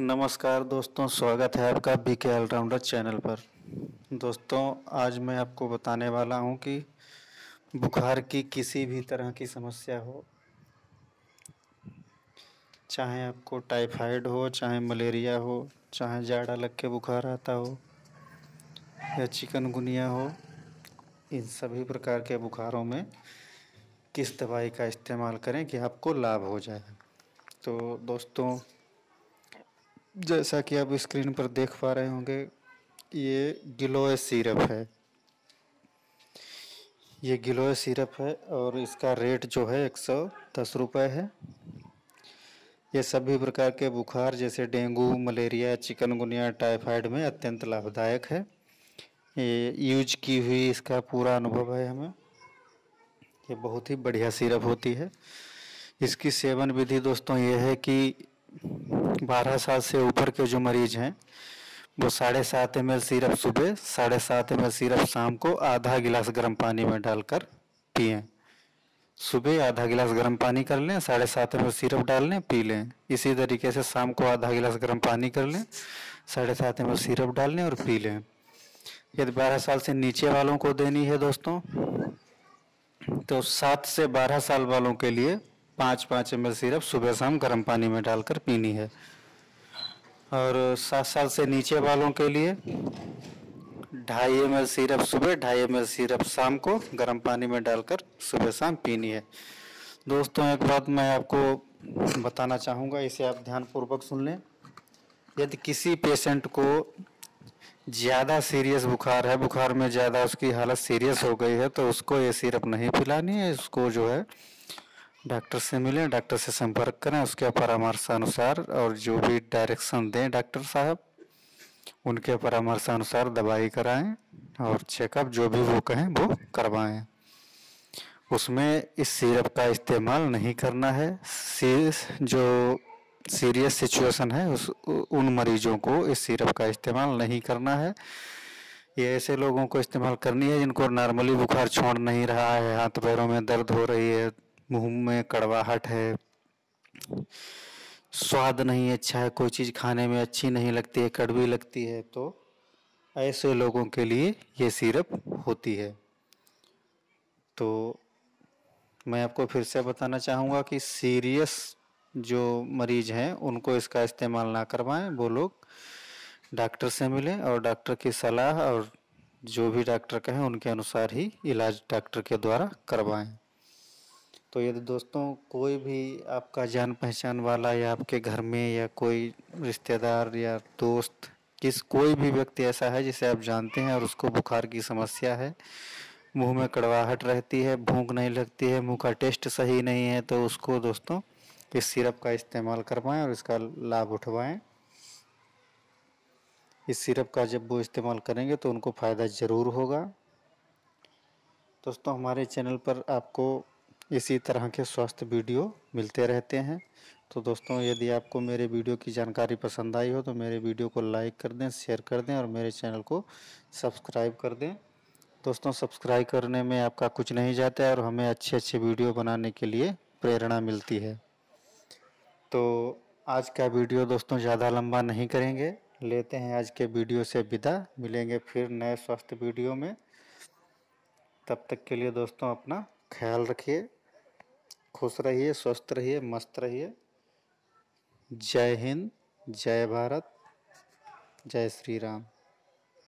नमस्कार दोस्तों, स्वागत है आपका बी के ऑलराउंडर चैनल पर। दोस्तों, आज मैं आपको बताने वाला हूँ कि बुखार की किसी भी तरह की समस्या हो, चाहे आपको टाइफाइड हो, चाहे मलेरिया हो, चाहे जाड़ा लग के बुखार आता हो, या चिकनगुनिया हो, इन सभी प्रकार के बुखारों में किस दवाई का इस्तेमाल करें कि आपको लाभ हो जाए। तो दोस्तों जैसा कि आप स्क्रीन पर देख पा रहे होंगे, ये गिलोय सिरप है। ये गिलोय सिरप है और इसका रेट जो है एक सौ दस रुपये है। ये सभी प्रकार के बुखार जैसे डेंगू, मलेरिया, चिकनगुनिया, टाइफाइड में अत्यंत लाभदायक है। ये यूज़ की हुई इसका पूरा अनुभव है हमें। ये बहुत ही बढ़िया सिरप होती है। इसकी सेवन विधि दोस्तों ये है कि बारह साल से ऊपर के जो मरीज़ हैं, वो साढ़े सात एम एल सिरप सुबह, साढ़े सात एम एल सिरप शाम को आधा गिलास गर्म पानी में डालकर पिए। सुबह आधा गिलास गर्म पानी कर लें, साढ़े सात एम एल सिरप डाल लें, पी लें। इसी तरीके से शाम को आधा गिलास गर्म पानी कर लें, साढ़े सात एम एल सिरप डाल लें और पी लें। यदि बारह साल से नीचे वालों को देनी है दोस्तों तो सात से बारह साल वालों के लिए पाँच पाँच एम एल सिरप सुबह शाम गर्म पानी में डालकर पीनी है। और सात साल से नीचे वालों के लिए ढाई एम एल सिरप सुबह, ढाई एम एल सिरप शाम को गर्म पानी में डालकर सुबह शाम पीनी है। दोस्तों, एक बात मैं आपको बताना चाहूँगा, इसे आप ध्यानपूर्वक सुन लें। यदि किसी पेशेंट को ज़्यादा सीरियस बुखार है, बुखार में ज़्यादा उसकी हालत सीरियस हो गई है तो उसको ये सिरप नहीं पिलानी है उसको जो है डॉक्टर से मिलें, डॉक्टर से संपर्क करें, उसके परामर्शानुसार और जो भी डायरेक्शन दें डॉक्टर साहब, उनके परामर्शानुसार दवाई कराएँ और चेकअप जो भी वो कहें, वो करवाएँ। उसमें इस सिरप का इस्तेमाल नहीं करना है। जो सीरियस सिचुएशन है, उस, उन मरीजों को इस सिरप का इस्तेमाल नहीं करना है। ये ऐसे लोगों को इस्तेमाल करनी है जिनको नॉर्मली बुखार छोड़ नहीं रहा है, हाथ पैरों में दर्द हो रही है मुँह में कड़वाहट है, स्वाद नहीं अच्छा है, कोई चीज़ खाने में अच्छी नहीं लगती है, कड़वी लगती है तो ऐसे लोगों के लिए ये सिरप होती है। तो मैं आपको फिर से बताना चाहूँगा कि सीरियस जो मरीज़ हैं, उनको इसका इस्तेमाल ना करवाएँ, वो लोग डॉक्टर से मिलें और डॉक्टर की सलाह और जो भी डॉक्टर कहें, उनके अनुसार ही इलाज डॉक्टर के द्वारा करवाएँ। तो यदि दोस्तों कोई भी आपका जान पहचान वाला या आपके घर में या कोई रिश्तेदार या दोस्त, किस कोई भी व्यक्ति ऐसा है जिसे आप जानते हैं और उसको बुखार की समस्या है, मुँह में कड़वाहट रहती है, भूख नहीं लगती है, मुँह का टेस्ट सही नहीं है तो उसको दोस्तों इस सिरप का इस्तेमाल करवाएँ और इसका लाभ उठवाएँ। इस सिरप का जब वो इस्तेमाल करेंगे तो उनको फ़ायदा ज़रूर होगा। दोस्तों हमारे चैनल पर आपको इसी तरह के स्वास्थ्य वीडियो मिलते रहते हैं। तो दोस्तों, यदि आपको मेरे वीडियो की जानकारी पसंद आई हो तो मेरे वीडियो को लाइक कर दें, शेयर कर दें और मेरे चैनल को सब्सक्राइब कर दें। दोस्तों, सब्सक्राइब करने में आपका कुछ नहीं जाता है और हमें अच्छे अच्छे वीडियो बनाने के लिए प्रेरणा मिलती है। तो आज का वीडियो दोस्तों ज़्यादा लंबा नहीं करेंगे। लेते हैं आज के वीडियो से विदा। मिलेंगे फिर नए स्वास्थ्य वीडियो में। तब तक के लिए दोस्तों अपना ख्याल रखिए। खुश रहिए स्वस्थ रहिए मस्त रहिए। जय हिंद जय भारत जय श्री राम।